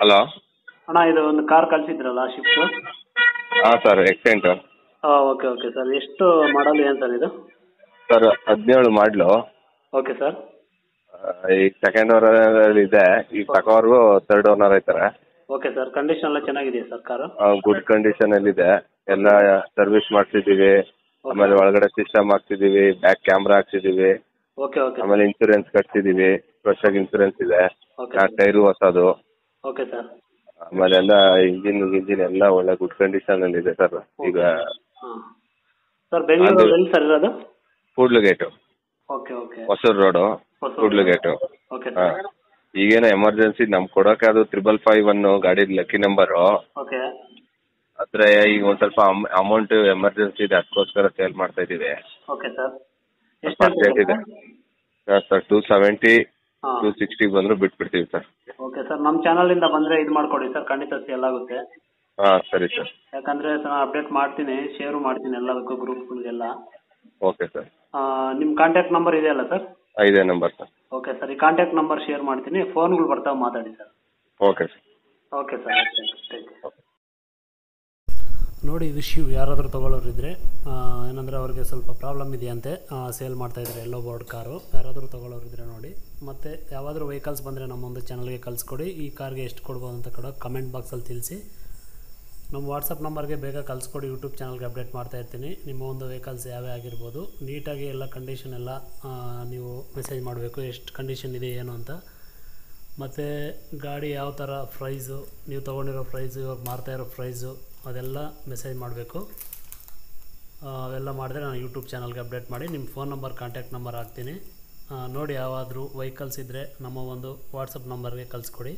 Hello? ಅಣ್ಣ ಇದು ಒಂದು ಕಾರ್ ಕಳಿಸಿದ್ರಲ್ಲ ಶಿಫ್ಟು? ಹಾ ಸರ್ ಎಕ್ಸೆಂಟ್ ಹಾ ಓಕೆ ಓಕೆ ಸರ್. ಎಷ್ಟು ಮಾಡಲ್ ಏನು ಸರ್ ಇದು? ಸರ್ ಹದಿನೇಳು ಮಾಡಲು. Okay sir. ಈಗ ಸೆಕೆಂಡ್ ಓನರ್ ಇದೆ. ಈಗ ತಗೋರ್ಗು ತರ್ಡ್ ಓನರ್ ಐತಾರೆ ಓಕೆ ಸರ್. ಕಂಡೀಷನ್ ಎಲ್ಲ ಚೆನ್ನಾಗಿದೆಯಾ ಸರ್ ಕಾರು? ಗುಡ್ ಕಂಡೀಷನಲ್ಲಿದೆ ಎಲ್ಲ ಸರ್ವಿಸ್ ಮಾಡ್ಸಿದ್ದೀವಿ ಆಮೇಲೆ ಒಳಗಡೆ ಸಿಸ್ಟಮ್ ಹಾಕ್ಸಿದ್ದೀವಿ ಬ್ಯಾಕ್ ಕ್ಯಾಮ್ರಾ ಹಾಕ್ಸಿದ್ದೀವಿ. ಓಕೆ ಓಕೆ ಆಮೇಲೆ ಇನ್ಸೂರೆನ್ಸ್ ಕಟ್ಸಿದ್ದೀವಿ. ಫ್ರೆಶ್ ಆಗಿ ಇನ್ಸೂರೆನ್ಸ್ ಇದೆ. ಓಕೆ ಟೈರು ಹೊಸದು. ಓಕೆ ಸರ್ ಆಮೇಲೆ ಎಲ್ಲ ಇಂಜಿನ್ ಇಂಜಿನ್ ಎಲ್ಲ ಒಳ್ಳೆ ಗುಡ್ ಕಂಡೀಷನಲ್ಲಿ ಇದೆ ಸರ್ ಈಗ ಸರ್ ಬೆಂಗಳೂರು ಎಲ್ಲಿ ಸರ್ ಇರೋದು Kudlu gate okay okay Hosur road ಫುಡ್ಲ್ Kudlu gate okay sir ಈಗೇನೋ ಎಮರ್ಜೆನ್ಸಿ ನಮ್ಗೆ ಕೊಡೋಕೆ ಅದು ತ್ರಿಬಲ್ ಫೈವ್ ಒನ್ ಗಾಡಿ ಲಕ್ಕಿ ನಂಬರು ಓಕೆ ಆದರೆ ಈಗ ಒಂದು ಸ್ವಲ್ಪ ಅಮೌಂಟ್ ಎಮರ್ಜೆನ್ಸಿ ಇದೆ ಅದಕ್ಕೋಸ್ಕರ ಸೇಲ್ ಮಾಡ್ತಾ ಇದೀವಿ ಓಕೆ ಸರ್ ಸ್ವಲ್ಪ ಅರ್ಜೆಂಟ್ ಇದೆ. Sir two seventy two sixty ಬಂದರೂ ಬಿಟ್ಬಿಡ್ತೀವಿ ಸರ್ ಓಕೆ ಸರ್ ನಮ್ಮ ಚಾನಲಿಂದ ಬಂದರೆ ಇದು ಮಾಡ್ಕೊಡಿ ಸರ್ ಖಂಡಿತ ಸೇಲ್ ಆಗುತ್ತೆ. ಹಾಂ ಸರಿ ಸರ್ ಯಾಕಂದರೆ ನಾನು ಅಪ್ಡೇಟ್ ಮಾಡ್ತೀನಿ ಶೇರು ಮಾಡ್ತೀನಿ ಎಲ್ಲದಕ್ಕೂ ಗ್ರೂಪ್ಗಳಿಗೆಲ್ಲ ಓಕೆ ಸರ್ ನಿಮ್ಮ ಕಾಂಟ್ಯಾಕ್ಟ್ ನಂಬರ್ ಇದೆಯಲ್ಲ ಸರ್ ಇದೆ ನಂಬರ್ ಸರ್ ಓಕೆ ಸರ್ ಈ ಕಾಂಟ್ಯಾಕ್ಟ್ ನಂಬರ್ ಶೇರ್ ಮಾಡ್ತೀನಿ. ಫೋನ್ಗಳು ಬರ್ತಾವೆ ಮಾತಾಡಿ sir okay sir okay sir thank you ನೋಡಿ, ಇದು ಶೂ ಯಾರಾದರೂ ತೊಗೊಳ್ಳೋರಿದ್ದರೆ ಏನಂದರೆ ಅವ್ರಿಗೆ ಸ್ವಲ್ಪ ಪ್ರಾಬ್ಲಮ್ ಇದೆಯಂತೆ ಸೇಲ್ ಮಾಡ್ತಾಯಿದ್ದಾರೆ ಎಲ್ಲೋ ಬೋರ್ಡ್ ಕಾರು. ಯಾರಾದರೂ ತೊಗೊಳ್ಳೋರಿದ್ರೆ ನೋಡಿ. ಮತ್ತು ಯಾವಾದರೂ ವೆಹಿಕಲ್ಸ್ ಬಂದರೆ ನಮ್ಮ ಒಂದು ಚಾನಲ್ಗೆ ಕಳಿಸ್ಕೊಡಿ. ಈ ಕಾರ್ಗೆ ಎಷ್ಟು ಕೊಡ್ಬೋದು ಅಂತ ಕೂಡ ಕಮೆಂಟ್ ಬಾಕ್ಸಲ್ಲಿ ತಿಳಿಸಿ. ನಮ್ಮ ವಾಟ್ಸಪ್ ನಂಬರ್ಗೆ ಬೇಗ ಕಳಿಸ್ಕೊಡಿ. ಯೂಟ್ಯೂಬ್ ಚಾನಲ್ಗೆ ಅಪ್ಡೇಟ್ ಮಾಡ್ತಾ ಇರ್ತೀನಿ. ನಿಮ್ಮ ಒಂದು ವೆಹಿಕಲ್ಸ್ ಯಾವೇ ಆಗಿರ್ಬೋದು. ನೀಟಾಗಿ ಎಲ್ಲ ಕಂಡೀಷನ್ ಎಲ್ಲ ನೀವು ಮೆಸೇಜ್ ಮಾಡಬೇಕು. ಎಷ್ಟು ಕಂಡೀಷನ್ ಇದೆ, ಏನು ಅಂತ. ಮತ್ತು ಗಾಡಿ ಯಾವ ಥರ ಪ್ರೈಸು ನೀವು ತೊಗೊಂಡಿರೋ ಪ್ರೈಸು ಇವಾಗ ಮಾರ್ತಾ ಇರೋ ಪ್ರೈಸು ಅದೆಲ್ಲ ಮೆಸೇಜ್ ಮಾಡಬೇಕು. ಅವೆಲ್ಲ ಮಾಡಿದ್ರೆ ನಾನು ಯೂಟ್ಯೂಬ್ ಚಾನಲ್ಗೆ ಅಪ್ಡೇಟ್ ಮಾಡಿ ನಿಮ್ಮ ಫೋನ್ ನಂಬರ್ ಕಾಂಟ್ಯಾಕ್ಟ್ ನಂಬರ್ ಹಾಕ್ತೀನಿ. ನೋಡಿ ಯಾವಾದರೂ ವೆಹಿಕಲ್ಸ್ ಇದ್ದರೆ ನಮ್ಮ ಒಂದು ವಾಟ್ಸಪ್ ನಂಬರ್ಗೆ ಕಳಿಸ್ಕೊಡಿ.